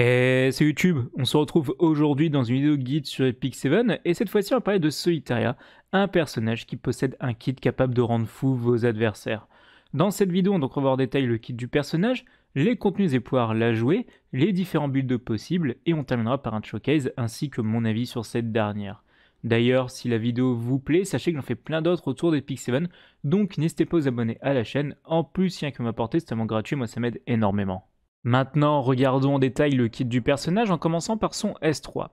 Et c'est YouTube, on se retrouve aujourd'hui dans une vidéo guide sur Epic 7 et cette fois-ci on va parler de Solitaria, un personnage qui possède un kit capable de rendre fou vos adversaires. Dans cette vidéo on va revoir en détail le kit du personnage, les contenus et pouvoirs la jouer, les différents builds possibles et on terminera par un showcase ainsi que mon avis sur cette dernière. D'ailleurs, si la vidéo vous plaît, sachez que j'en fais plein d'autres autour d'Epic 7, donc n'hésitez pas à vous abonner à la chaîne. En plus, a que m'apporter, c'est tellement gratuit, moi ça m'aide énormément. Maintenant, regardons en détail le kit du personnage en commençant par son S3.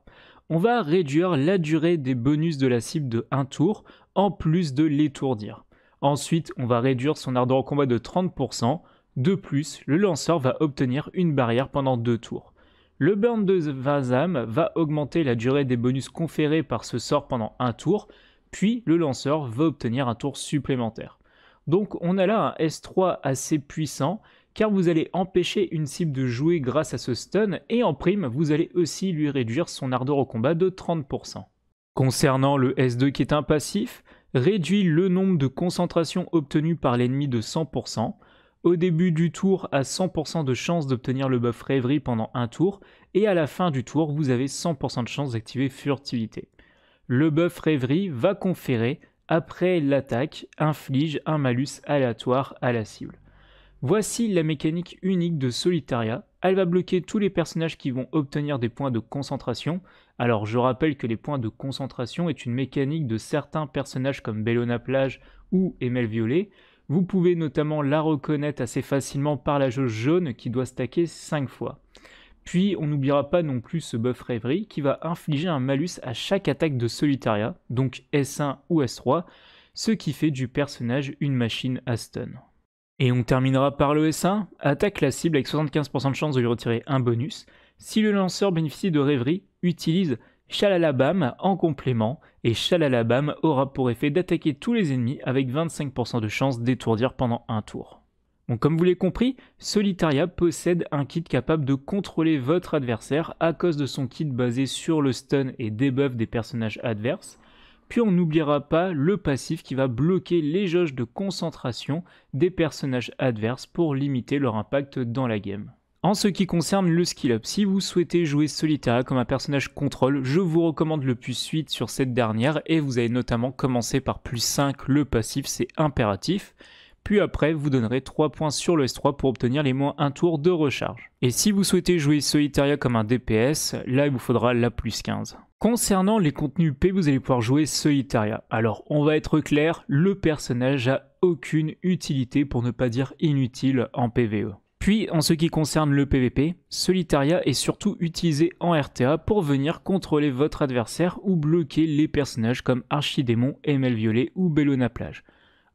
On va réduire la durée des bonus de la cible de 1 tour, en plus de l'étourdir. Ensuite, on va réduire son ardeur au combat de 30%. De plus, le lanceur va obtenir une barrière pendant 2 tours. Le burn de Vazam va augmenter la durée des bonus conférés par ce sort pendant 1 tour, puis le lanceur va obtenir un tour supplémentaire. Donc on a là un S3 assez puissant car vous allez empêcher une cible de jouer grâce à ce stun, et en prime, vous allez aussi lui réduire son ardeur au combat de 30%. Concernant le S2 qui est un passif, réduit le nombre de concentrations obtenues par l'ennemi de 100%, au début du tour à 100% de chance d'obtenir le buff rêverie pendant un tour, et à la fin du tour, vous avez 100% de chance d'activer furtivité. Le buff rêverie va conférer, après l'attaque, inflige un malus aléatoire à la cible. Voici la mécanique unique de Solitaria. Elle va bloquer tous les personnages qui vont obtenir des points de concentration. Alors je rappelle que les points de concentration est une mécanique de certains personnages comme Bellona Plage ou Emel Violet. Vous pouvez notamment la reconnaître assez facilement par la jauge jaune qui doit stacker 5 fois. Puis on n'oubliera pas non plus ce buff rêverie qui va infliger un malus à chaque attaque de Solitaria, donc S1 ou S3, ce qui fait du personnage une machine à stun. Et on terminera par le S1, attaque la cible avec 75% de chance de lui retirer un bonus. Si le lanceur bénéficie de rêverie, utilise Shalalabam en complément, et Shalalabam aura pour effet d'attaquer tous les ennemis avec 25% de chance d'étourdir pendant un tour. Donc comme vous l'avez compris, Solitaria possède un kit capable de contrôler votre adversaire à cause de son kit basé sur le stun et debuff des personnages adverses, puis on n'oubliera pas le passif qui va bloquer les jauges de concentration des personnages adverses pour limiter leur impact dans la game. En ce qui concerne le skill up, si vous souhaitez jouer Solitaire comme un personnage contrôle, je vous recommande le plus suite sur cette dernière et vous allez notamment commencer par plus 5 le passif, c'est impératif. Puis après, vous donnerez 3 points sur le S3 pour obtenir les moins 1 tour de recharge. Et si vous souhaitez jouer Solitaria comme un DPS, là il vous faudra la plus 15. Concernant les contenus P, vous allez pouvoir jouer Solitaria. Alors, on va être clair, le personnage a aucune utilité, pour ne pas dire inutile, en PvE. Puis, en ce qui concerne le PvP, Solitaria est surtout utilisé en RTA pour venir contrôler votre adversaire ou bloquer les personnages comme Archidémon, ML Violet ou Bellona Plage.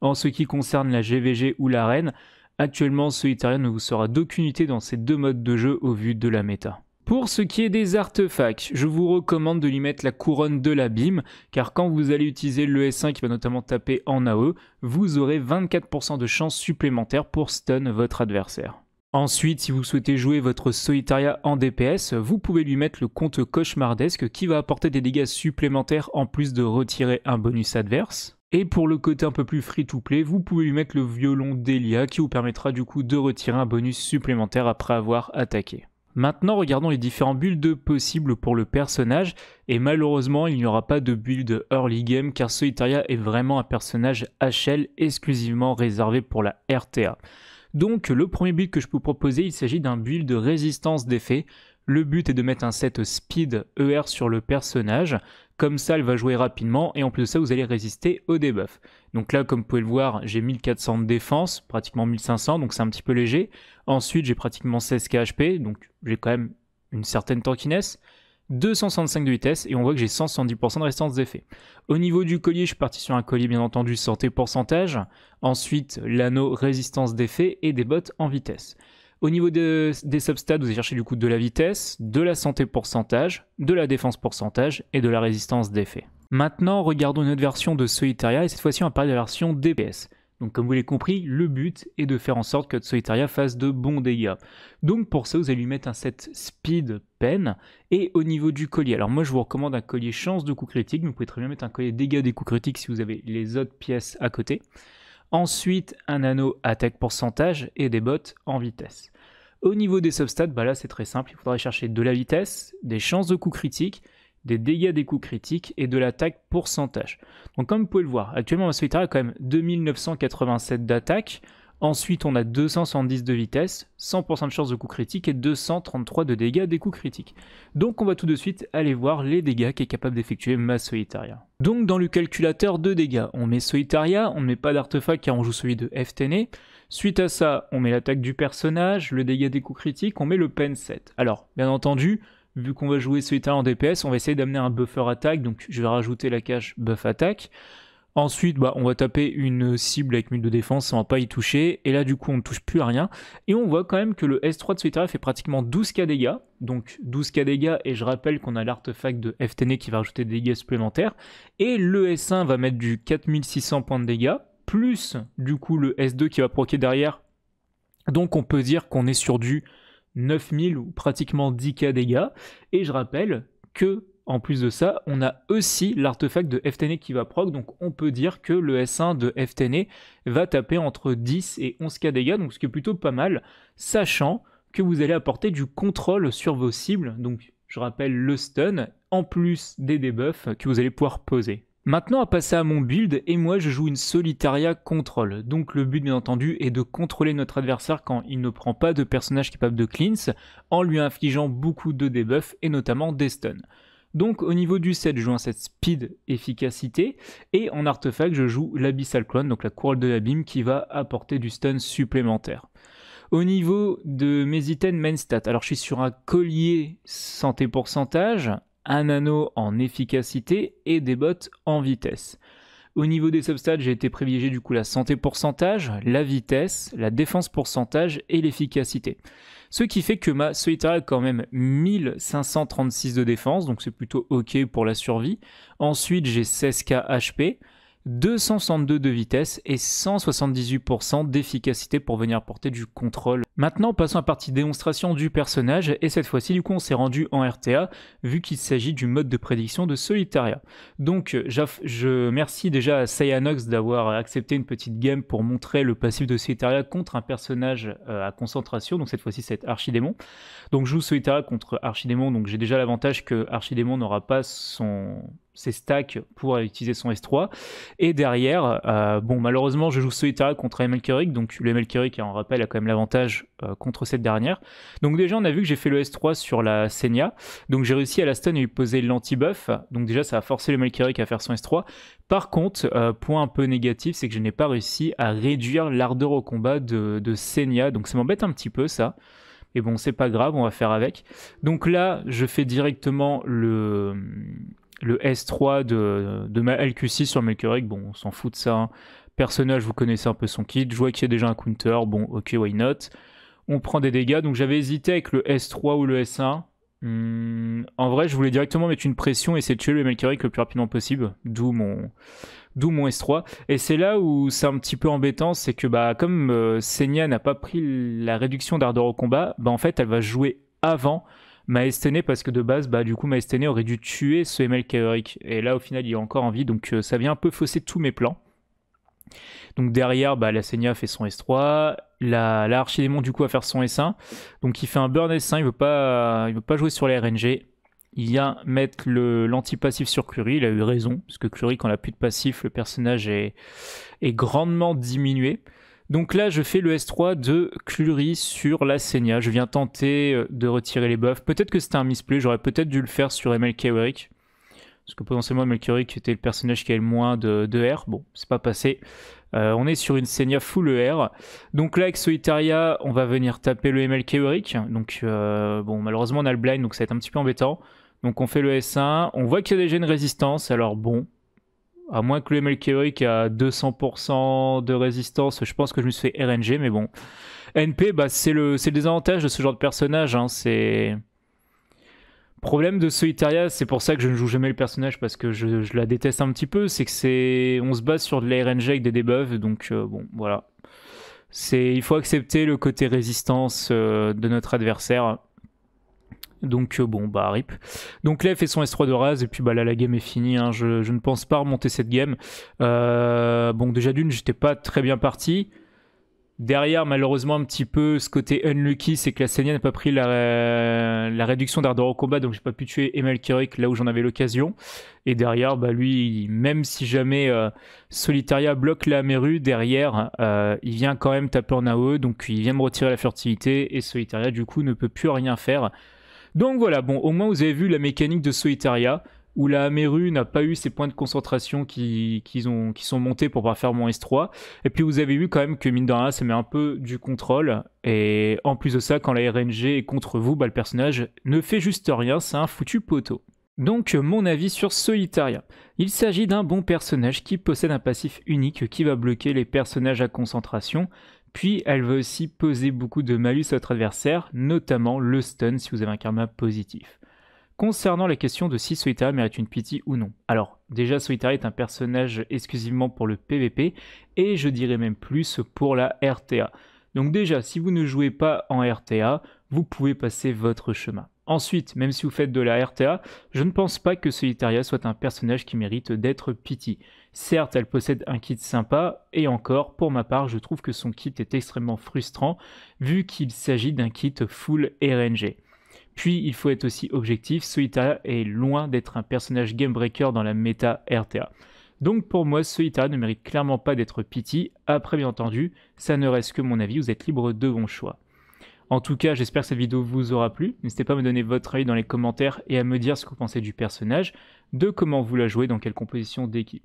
En ce qui concerne la GVG ou l'arène, actuellement Solitaria ne vous sera d'aucune utilité dans ces deux modes de jeu au vu de la méta. Pour ce qui est des artefacts, je vous recommande de lui mettre la couronne de l'abîme, car quand vous allez utiliser le S1 qui va notamment taper en AE, vous aurez 24% de chance supplémentaire pour stun votre adversaire. Ensuite, si vous souhaitez jouer votre Solitaria en DPS, vous pouvez lui mettre le compte cauchemardesque qui va apporter des dégâts supplémentaires en plus de retirer un bonus adverse. Et pour le côté un peu plus free-to-play, vous pouvez lui mettre le violon d'Elia qui vous permettra du coup de retirer un bonus supplémentaire après avoir attaqué. Maintenant, regardons les différents builds possibles pour le personnage, et malheureusement, il n'y aura pas de build early game car Solitaria est vraiment un personnage HL exclusivement réservé pour la RTA. Donc, le premier build que je peux proposer, il s'agit d'un build de résistance d'effet. Le but est de mettre un set speed ER sur le personnage, comme ça elle va jouer rapidement et en plus de ça vous allez résister au debuff. Donc là comme vous pouvez le voir j'ai 1400 de défense, pratiquement 1500 donc c'est un petit peu léger. Ensuite j'ai pratiquement 16 HP donc j'ai quand même une certaine tankiness. 265 de vitesse et on voit que j'ai 170% de résistance d'effet. Au niveau du collier, je suis parti sur un collier bien entendu santé pourcentage. Ensuite, l'anneau résistance d'effet et des bottes en vitesse. Au niveau des substats, vous allez chercher du coup de la vitesse, de la santé pourcentage, de la défense pourcentage et de la résistance d'effet. Maintenant, regardons une autre version de Solitaria et cette fois-ci on va parler de la version DPS. Donc comme vous l'avez compris, le but est de faire en sorte que Solitaria fasse de bons dégâts. Donc pour ça, vous allez lui mettre un set Speed Pen et au niveau du collier. Alors moi je vous recommande un collier chance de coup critique, mais vous pouvez très bien mettre un collier dégâts des coups critiques si vous avez les autres pièces à côté. Ensuite, un anneau attaque pourcentage et des bottes en vitesse. Au niveau des substats, bah là c'est très simple, il faudra chercher de la vitesse, des chances de coup critique, des dégâts des coups critiques et de l'attaque pourcentage. Donc comme vous pouvez le voir, actuellement ma solitaire a quand même 2987 d'attaque, ensuite on a 270 de vitesse, 100% de chance de coup critique et 233 de dégâts des coups critiques. Donc on va tout de suite aller voir les dégâts qu'est capable d'effectuer ma Solitaria. Donc dans le calculateur de dégâts, on met Solitaria, on ne met pas d'artefact car on joue celui de FTN. Suite à ça, on met l'attaque du personnage, le dégât des coups critiques, on met le pen set. Alors, bien entendu, vu qu'on va jouer Solitaria en DPS, on va essayer d'amener un buffer attaque, donc je vais rajouter la cage buff attaque. Ensuite, bah, on va taper une cible avec 1000 de défense, on va pas y toucher, et là du coup on ne touche plus à rien. Et on voit quand même que le S3 de Solitaria fait pratiquement 12k dégâts, donc 12k dégâts, et je rappelle qu'on a l'artefact de FTN qui va rajouter des dégâts supplémentaires, et le S1 va mettre du 4600 points de dégâts, plus du coup le S2 qui va proquer derrière. Donc on peut dire qu'on est sur du 9000 ou pratiquement 10k dégâts. Et je rappelle que en plus de ça, on a aussi l'artefact de FTN qui va proc, donc on peut dire que le S1 de FTN va taper entre 10 et 11k dégâts, donc ce qui est plutôt pas mal, sachant que vous allez apporter du contrôle sur vos cibles, donc je rappelle le stun, en plus des debuffs que vous allez pouvoir poser. Maintenant à passer à mon build, et moi je joue une Solitaria Control. Donc le but bien entendu est de contrôler notre adversaire quand il ne prend pas de personnage capable de cleanse, en lui infligeant beaucoup de debuffs et notamment des stuns. Donc au niveau du set, je joue un set speed efficacité et en artefact, je joue l'Abyssal Clone, donc la couronne de l'abîme qui va apporter du stun supplémentaire. Au niveau de mes items main stat, alors je suis sur un collier santé pourcentage, un anneau en efficacité et des bottes en vitesse. Au niveau des substats, j'ai été privilégié du coup la santé pourcentage, la vitesse, la défense pourcentage et l'efficacité. Ce qui fait que ma solitaire a quand même 1536 de défense, donc c'est plutôt ok pour la survie. Ensuite, j'ai 16k HP. 262 de vitesse et 178% d'efficacité pour venir porter du contrôle. Maintenant, passons à la partie démonstration du personnage, et cette fois-ci, du coup, on s'est rendu en RTA, vu qu'il s'agit du mode de prédiction de Solitaria. Donc, je remercie déjà à Cyanox d'avoir accepté une petite game pour montrer le passif de Solitaria contre un personnage euh, à concentration, donc cette fois-ci, c'est Archidémon. Donc, je joue Solitaria contre Archidémon, donc j'ai déjà l'avantage que Archidémon n'aura pas son ses stacks pour utiliser son S3. Et derrière, euh, bon, malheureusement, je joue Solitaire contre ML donc le ML qui on rappelle, a quand même l'avantage euh, contre cette dernière. Donc déjà, on a vu que j'ai fait le S3 sur la Senia, donc j'ai réussi à la stun et lui poser l'anti-buff, donc déjà, ça a forcé le ML à faire son S3. Par contre, euh, point un peu négatif, c'est que je n'ai pas réussi à réduire l'ardeur au combat de, de donc ça m'embête un petit peu, ça. Et bon, c'est pas grave, on va faire avec. Donc là, je fais directement le, le S3 de, de ma LQ6 sur Melkerek, bon, on s'en fout de ça. Hein. Personnage, vous connaissez un peu son kit. Je vois qu'il y a déjà un counter, bon, ok, why not? On prend des dégâts, donc j'avais hésité avec le S3 ou le S1. Hmm, en vrai, je voulais directement mettre une pression et essayer de tuer le Melkerek le plus rapidement possible, d'où mon, d'où mon S3. Et c'est là où c'est un petit peu embêtant, c'est que bah, comme euh, n'a pas pris la réduction d'ardeur au combat, bah, en fait, elle va jouer avant Maestene parce que de base, bah, du coup, aurait dû tuer ce ML Kaerik. Et là, au final, il est encore en vie, donc euh, ça vient un peu fausser tous mes plans. Donc derrière, bah, la Senia fait son S3, la, la Archidémon du coup va faire son S1. Donc il fait un burn S1, il veut pas, veut pas jouer sur les RNG. Il vient mettre l'anti-passif sur Clury, il a eu raison, parce que Clury, quand il n'a plus de passif, le personnage est grandement diminué. Donc là, je fais le S3 de Clury sur la Senia. Je viens tenter euh, de retirer les buffs. Peut-être que c'était un misplay. J'aurais peut-être dû le faire sur MLK Warwick. Parce que potentiellement, MLK Warwick était le personnage qui a le moins de, R. Bon, c'est pas passé. Euh, on est sur une Senia full ER. Donc là, avec Solitaria, on va venir taper le MLK Warwick. Donc, euh, bon, malheureusement, on a le blind, donc ça va être un petit peu embêtant. Donc on fait le S1. On voit qu'il y a déjà une résistance. Alors bon, à moins que le ML qui a 200% de résistance, je pense que je me suis fait RNG, mais bon. NP, bah, c'est le, désavantage de ce genre de personnage. Hein, c'est. Problème de Solitaria, c'est pour ça que je ne joue jamais le personnage parce que je, la déteste un petit peu. C'est que c'est, on se base sur de la RNG avec des debuffs, donc euh, bon, voilà. Il faut accepter le côté résistance euh, de notre adversaire. Donc euh, bon, bah rip. Donc là, elle fait son S3 de rase, et puis bah là, la game est finie. Hein. Je, ne pense pas remonter cette game. Euh, bon, déjà d'une, j'étais pas très bien parti. Derrière, malheureusement, un petit peu, ce côté unlucky, c'est que la Senia n'a pas pris la, réduction d'ardeur au combat, donc j'ai pas pu tuer Emel Kirik là où j'en avais l'occasion. Et derrière, bah lui, même si jamais euh, Solitaria bloque la Meru, derrière, il vient quand même taper en AOE, donc il vient me retirer la furtivité, et Solitaria, du coup, ne peut plus rien faire. Donc voilà, bon, au moins vous avez vu la mécanique de Solitaria où la Ameru n'a pas eu ces points de concentration qui, ont, qui sont montés pour pouvoir faire mon S3. Et puis vous avez vu quand même que mine de rien, met un peu du contrôle. Et en plus de ça, quand la RNG est contre vous, bah, le personnage ne fait juste rien, c'est un foutu poteau. Donc mon avis sur Solitaria. Il s'agit d'un bon personnage qui possède un passif unique qui va bloquer les personnages à concentration, puis elle va aussi poser beaucoup de malus à votre adversaire, notamment le stun si vous avez un karma positif. Concernant la question de si Solitaria mérite une pity ou non. Alors, déjà, Solitaria est un personnage exclusivement pour le PVP, et je dirais même plus pour la RTA. Donc déjà, si vous ne jouez pas en RTA, vous pouvez passer votre chemin. Ensuite, même si vous faites de la RTA, je ne pense pas que Solitaria soit un personnage qui mérite d'être pity. Certes, elle possède un kit sympa, et encore, pour ma part, je trouve que son kit est extrêmement frustrant, vu qu'il s'agit d'un kit full RNG. Puis il faut être aussi objectif, Solitaria est loin d'être un personnage game breaker dans la méta RTA. Donc pour moi, Solitaria ne mérite clairement pas d'être pity. Après, bien entendu, ça ne reste que mon avis, vous êtes libre de vos choix. En tout cas, j'espère que cette vidéo vous aura plu. N'hésitez pas à me donner votre avis dans les commentaires et à me dire ce que vous pensez du personnage, de comment vous la jouez, dans quelle composition d'équipe.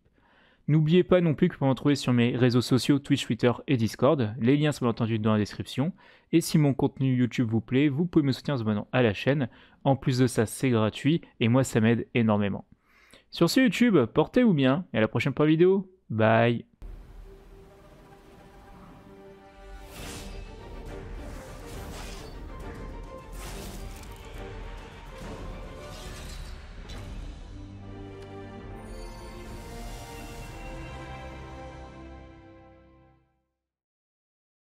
N'oubliez pas non plus que vous pouvez me trouver sur mes réseaux sociaux Twitch, Twitter et Discord. Les liens sont bien entendu dans la description. Et si mon contenu YouTube vous plaît, vous pouvez me soutenir en abonnant à la chaîne. En plus de ça, c'est gratuit et moi ça m'aide énormément. Sur ce YouTube, portez-vous bien et à la prochaine vidéo. Bye